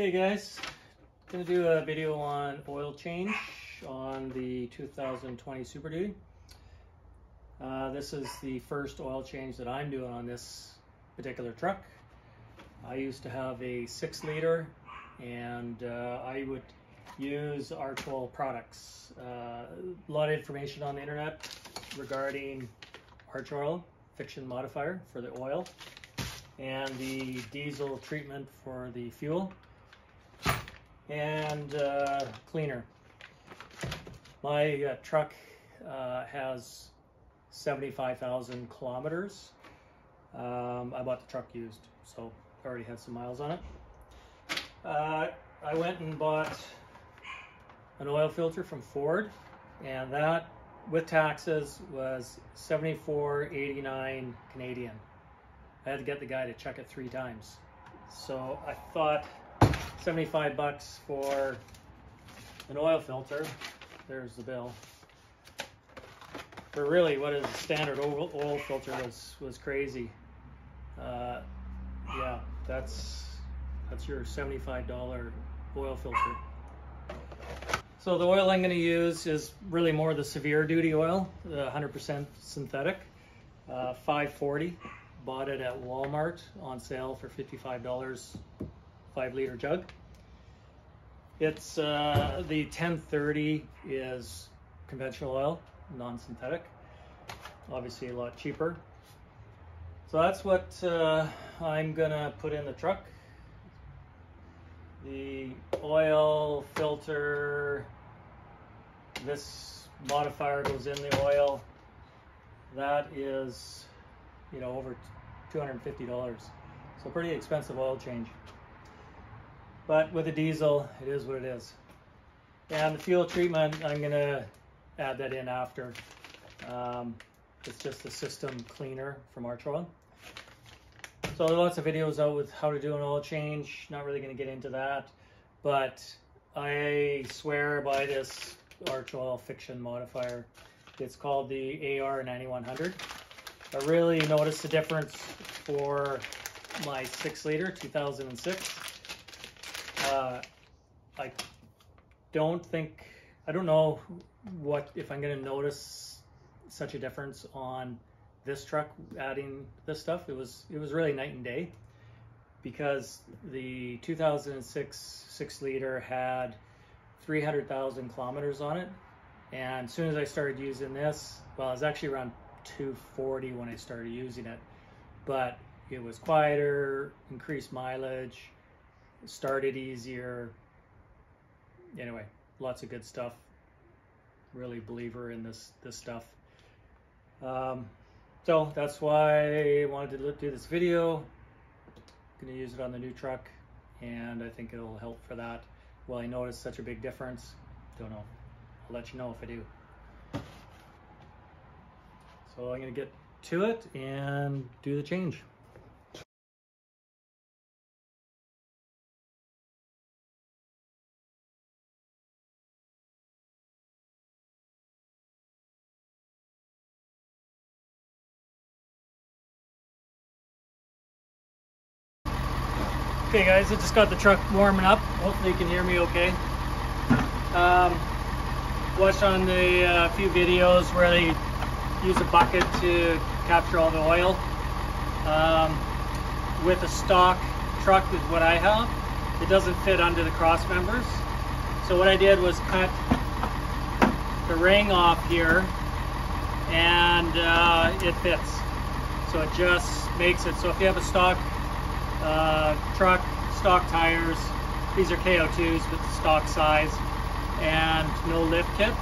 Okay guys, gonna do a video on oil change on the 2020 Super Duty. Uh, this is the first oil change that I'm doing on this particular truck. I used to have a six liter and uh, I would use Archoil products. Uh, a lot of information on the internet regarding Arch Oil, friction modifier for the oil, and the diesel treatment for the fuel and uh, cleaner. My uh, truck uh, has 75,000 kilometers. Um, I bought the truck used, so already had some miles on it. Uh, I went and bought an oil filter from Ford, and that with taxes was 74.89 Canadian. I had to get the guy to check it three times. So I thought 75 bucks for an oil filter. There's the bill. For really what is a standard oil, oil filter was was crazy. Uh, yeah, that's that's your $75 oil filter. So the oil I'm going to use is really more the severe duty oil, 100% synthetic, uh, 540. Bought it at Walmart on sale for $55 five liter jug. It's uh, the 1030 is conventional oil, non-synthetic. Obviously a lot cheaper. So that's what uh, I'm gonna put in the truck. The oil filter, this modifier goes in the oil. That is, you know, over $250. So pretty expensive oil change. But with a diesel, it is what it is. And the fuel treatment, I'm gonna add that in after. Um, it's just the system cleaner from Archoil. So there are lots of videos out with how to do an oil change. Not really gonna get into that, but I swear by this Arch Oil Friction modifier. It's called the AR9100. I really noticed the difference for my six liter 2006 uh, I don't think, I don't know what, if I'm going to notice such a difference on this truck adding this stuff. It was, it was really night and day because the 2006 six liter had 300,000 kilometers on it. And as soon as I started using this, well, it was actually around 240 when I started using it, but it was quieter, increased mileage, started easier. Anyway, lots of good stuff. Really believer in this this stuff. Um, so that's why I wanted to do this video. Gonna use it on the new truck, and I think it'll help for that. Well, I noticed such a big difference. Don't know. I'll let you know if I do. So I'm gonna get to it and do the change. Okay guys, I just got the truck warming up. Hopefully you can hear me okay. Um, watched on the uh, few videos where they use a bucket to capture all the oil. Um, with a stock truck is what I have. It doesn't fit under the cross members. So what I did was cut the ring off here and uh, it fits. So it just makes it, so if you have a stock uh, truck, stock tires. These are KO2s with the stock size and no lift kit.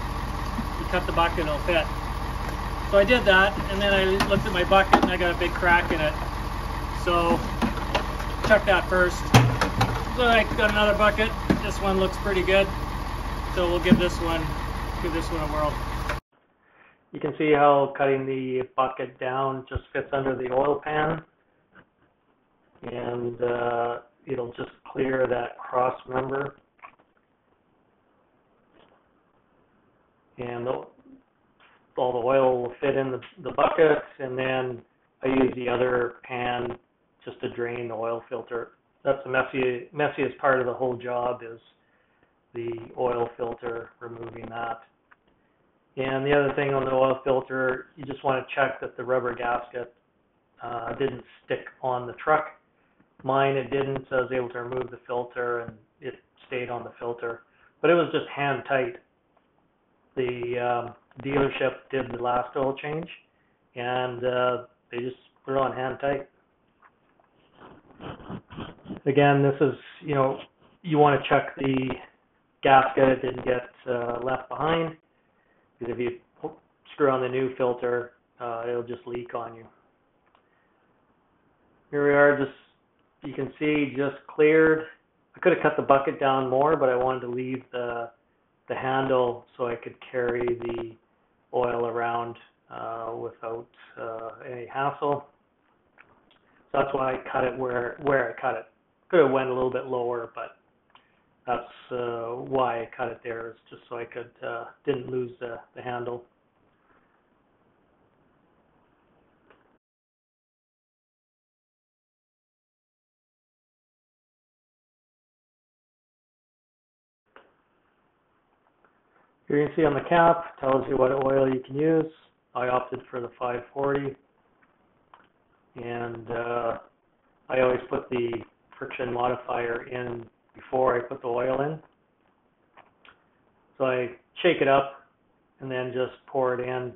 You cut the bucket it'll fit. So I did that and then I looked at my bucket and I got a big crack in it. So check that first. So I got another bucket. This one looks pretty good. So we'll give this one give this one a whirl. You can see how cutting the bucket down just fits under the oil pan and uh, it'll just clear that cross member. And the, all the oil will fit in the, the bucket, and then I use the other pan just to drain the oil filter that's the messy messiest part of the whole job is the oil filter, removing that. And the other thing on the oil filter, you just want to check that the rubber gasket uh, didn't stick on the truck. Mine, it didn't, so I was able to remove the filter and it stayed on the filter. But it was just hand tight. The um, dealership did the last oil change and uh, they just put it on hand tight. Again, this is, you know, you want to check the gasket, didn't get uh, left behind. Because if you screw on the new filter, uh, it'll just leak on you. Here we are, just you can see just cleared. I could have cut the bucket down more, but I wanted to leave the the handle so I could carry the oil around uh, without uh, any hassle. So that's why I cut it where where I cut it. Could have went a little bit lower, but that's uh, why I cut it there, is just so I could uh, didn't lose the, the handle. Here you can see on the cap, tells you what oil you can use. I opted for the 540. And uh, I always put the friction modifier in before I put the oil in. So I shake it up and then just pour it in.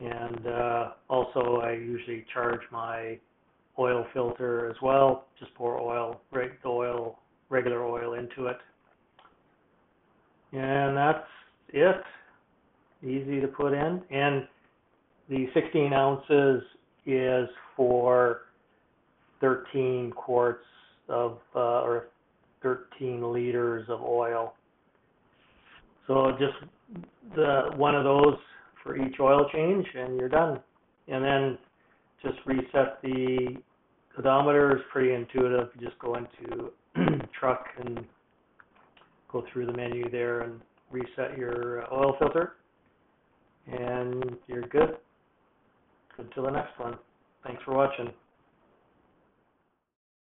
And uh, also I usually charge my oil filter as well. Just pour oil, the oil, regular oil into it. And that's it. Easy to put in. And the 16 ounces is for 13 quarts of uh, or 13 liters of oil. So just the one of those for each oil change, and you're done. And then just reset the odometer is pretty intuitive. You just go into truck and go through the menu there and reset your uh, oil filter, and you're good. Until the next one. Thanks for watching.